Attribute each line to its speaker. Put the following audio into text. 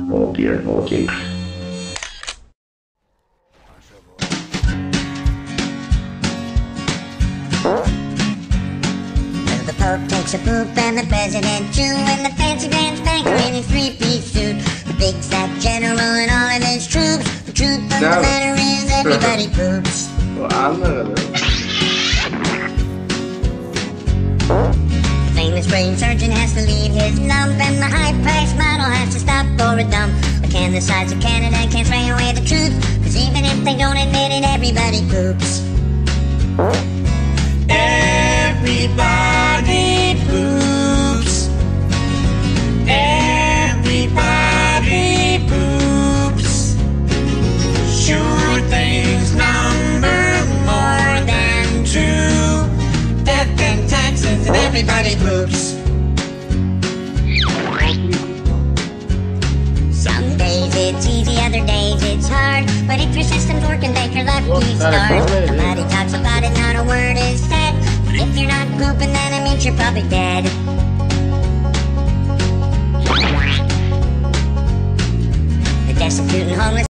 Speaker 1: Oh dear, oh dear.
Speaker 2: Well, the Pope takes a poop and the President too, and the fancy pants banker in his three-piece suit. The big fat general and all of his troops. The truth of the matter is everybody poops.
Speaker 1: O anladım.
Speaker 2: The famous brain surgeon has to leave his lump, and the high-priced model has to stop for a dump. But can the size of Canada can't sway away the truth? Cause even if they don't admit it, everybody poops.
Speaker 3: Everybody poops. Everybody poops. Sure things number more than two. Death and taxes and everybody poops.
Speaker 2: It's easy other days, it's hard. But if your system's working, thank your life
Speaker 1: What's stars.
Speaker 2: Nobody talks about it, not a word is said. But if you're not pooping, then it means you're probably dead. The destitute and homeless.